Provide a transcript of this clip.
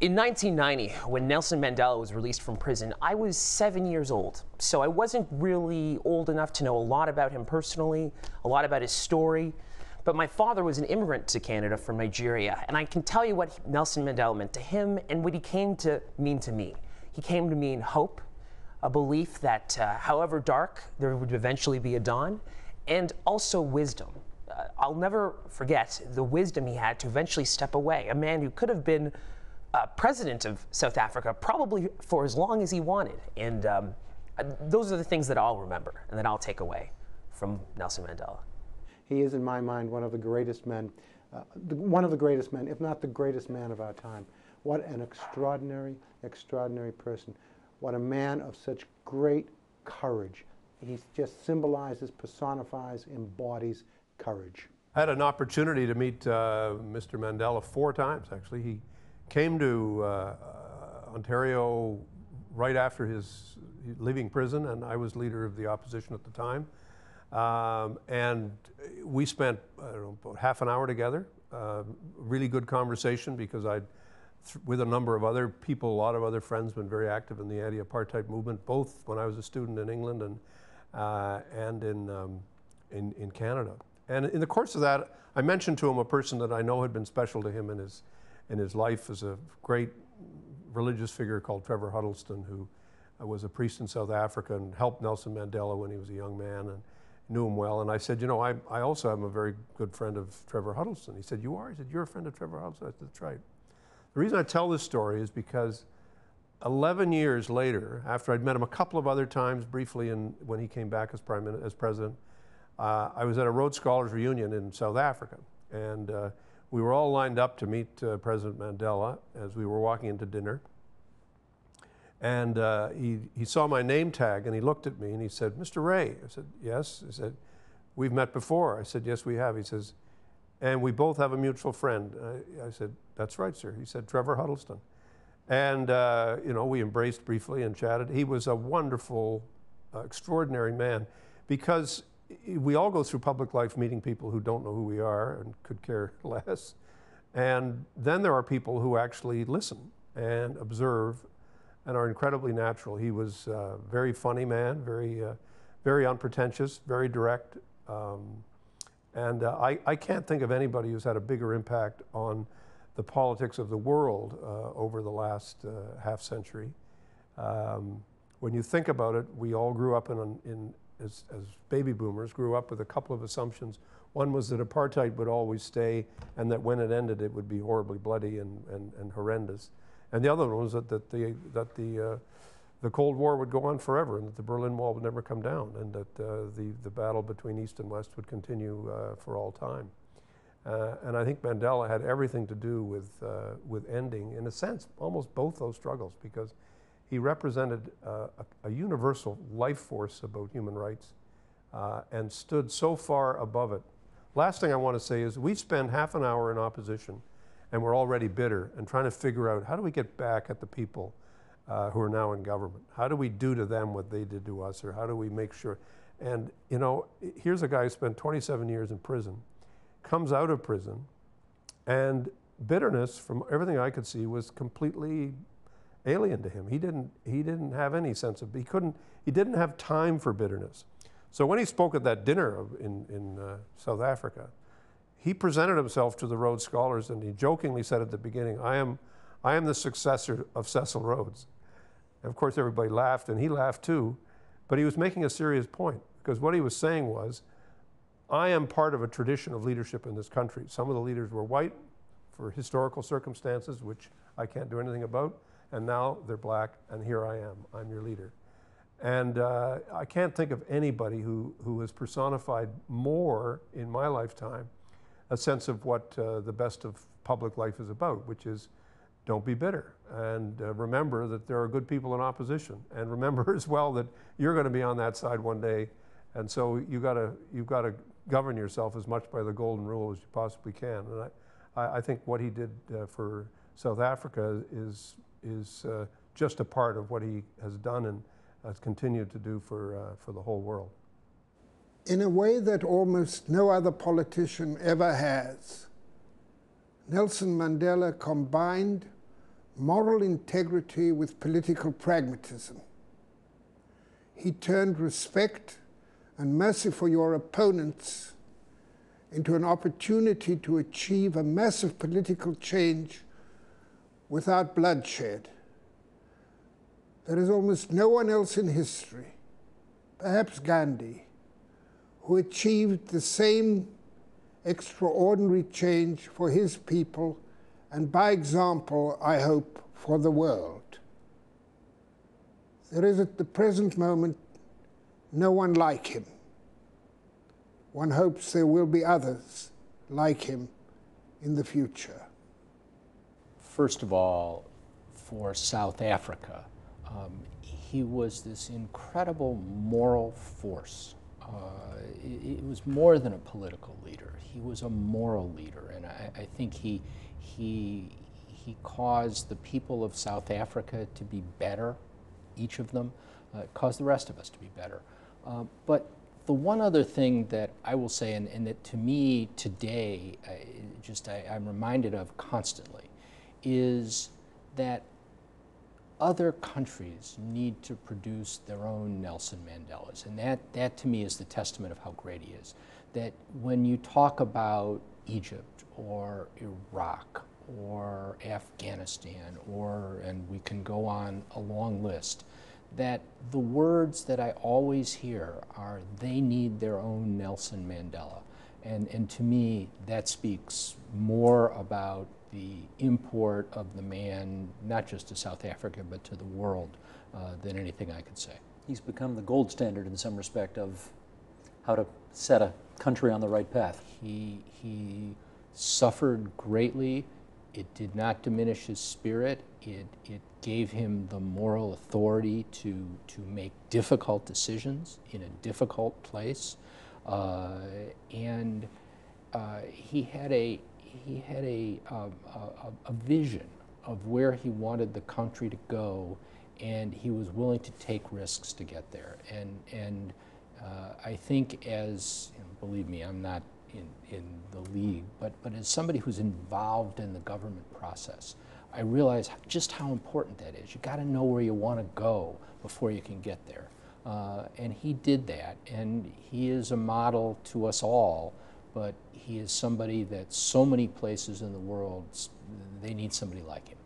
In 1990, when Nelson Mandela was released from prison, I was seven years old. So I wasn't really old enough to know a lot about him personally, a lot about his story. But my father was an immigrant to Canada from Nigeria, and I can tell you what Nelson Mandela meant to him and what he came to mean to me. He came to mean hope, a belief that uh, however dark, there would eventually be a dawn, and also wisdom. Uh, I'll never forget the wisdom he had to eventually step away, a man who could have been uh, president of South Africa probably for as long as he wanted. And um, uh, those are the things that I'll remember and that I'll take away from Nelson Mandela. He is, in my mind, one of the greatest men, uh, the, one of the greatest men, if not the greatest man of our time. What an extraordinary, extraordinary person. What a man of such great courage. He just symbolizes, personifies, embodies courage. I had an opportunity to meet uh, Mr. Mandela four times, actually. He came to uh, uh, Ontario right after his leaving prison, and I was leader of the opposition at the time. Um, and we spent know, about half an hour together. Uh, really good conversation because I'd, with a number of other people, a lot of other friends, been very active in the anti-apartheid movement, both when I was a student in England and uh, and in, um, in in Canada. And in the course of that, I mentioned to him a person that I know had been special to him in his in his life as a great religious figure called Trevor Huddleston, who was a priest in South Africa and helped Nelson Mandela when he was a young man and knew him well. And I said, you know, I, I also am a very good friend of Trevor Huddleston. He said, you are? He said, you're a friend of Trevor Huddleston? I said, that's right. The reason I tell this story is because 11 years later, after I'd met him a couple of other times briefly in, when he came back as, prime, as president, uh, I was at a Rhodes Scholars reunion in South Africa. And uh, we were all lined up to meet uh, President Mandela as we were walking into dinner. And uh, he, he saw my name tag and he looked at me and he said, Mr. Rae. I said, Yes. He said, We've met before. I said, Yes, we have. He says, And we both have a mutual friend. I, I said, That's right, sir. He said, Trevor Huddleston. And, uh, you know, we embraced briefly and chatted. He was a wonderful, uh, extraordinary man because we all go through public life meeting people who don't know who we are and could care less. And then there are people who actually listen and observe and are incredibly natural. He was a very funny man, very, uh, very unpretentious, very direct. Um, and uh, I, I can't think of anybody who's had a bigger impact on the politics of the world uh, over the last uh, half century. Um, when you think about it, we all grew up in, in as, as baby boomers, grew up with a couple of assumptions. One was that apartheid would always stay and that when it ended, it would be horribly bloody and, and, and horrendous. And the other one was that, that the, that the, uh, the Cold War would go on forever and that the Berlin Wall would never come down and that uh, the, the battle between East and West would continue uh, for all time. Uh, and I think Mandela had everything to do with, uh, with ending, in a sense, almost both those struggles because he represented uh, a, a, universal life force about human rights uh, and stood so far above it. Last thing I want to say is we spend half an hour in opposition and we're already bitter and trying to figure out how do we get back at the people uh, who are now in government? How do we do to them what they did to us or how do we make sure? And, you know, here's a guy who spent 27 years in prison, comes out of prison, and bitterness, from everything I could see, was completely alien to him. He didn't, he didn't have any sense of, he couldn't, he didn't have time for bitterness. So when he spoke at that dinner in, in uh, South Africa, he presented himself to the Rhodes Scholars and he jokingly said at the beginning, I am, I am the successor of Cecil Rhodes. And of course, everybody laughed and he laughed too, but he was making a serious point because what he was saying was, I am part of a tradition of leadership in this country. Some of the leaders were white for historical circumstances, which I can't do anything about and now they're black, and here I am. I'm your leader. And uh, I can't think of anybody who, who has personified more in my lifetime a sense of what uh, the best of public life is about, which is don't be bitter. And uh, remember that there are good people in opposition. And remember as well that you're going to be on that side one day. And so you gotta, you've got to govern yourself as much by the golden rule as you possibly can. And I, I think what he did uh, for South Africa is is uh, just a part of what he has done and has continued to do for, uh, for the whole world. In a way that almost no other politician ever has, Nelson Mandela combined moral integrity with political pragmatism. He turned respect and mercy for your opponents into an opportunity to achieve a massive political change without bloodshed. There is almost no one else in history, perhaps Gandhi, who achieved the same extraordinary change for his people and by example, I hope, for the world. There is at the present moment no one like him. One hopes there will be others like him in the future. First of all, for South Africa, um, he was this incredible moral force. Uh, it, it, was more than a political leader. He was a moral leader, and I, I think he he he caused the people of South Africa to be better, each of them, uh, caused the rest of us to be better. Uh, but the one other thing that I will say, and, and that to me today, I, just I, I'm reminded of constantly, is that other countries need to produce their own Nelson Mandelas. And that, that to me is the testament of how great he is. That when you talk about Egypt or Iraq or Afghanistan, or, and we can go on a long list, that the words that I always hear are they need their own Nelson Mandela. And, and to me, that speaks more about the import of the man, not just to South Africa, but to the world, uh, than anything I could say. He's become the gold standard in some respect of how to set a country on the right path. He, he suffered greatly. It did not diminish his spirit. It, it gave him the moral authority to, to make difficult decisions in a difficult place. Uh, and uh, he had a, he had a, a, a, vision of where he wanted the country to go, and he was willing to take risks to get there. And, and uh, I think as, believe me, I'm not in, in the league, but, but as somebody who's involved in the government process, I realize just how important that is. You got to know where you want to go before you can get there. Uh, and he did that, and he is a model to us all, but he is somebody that so many places in the world, they need somebody like him.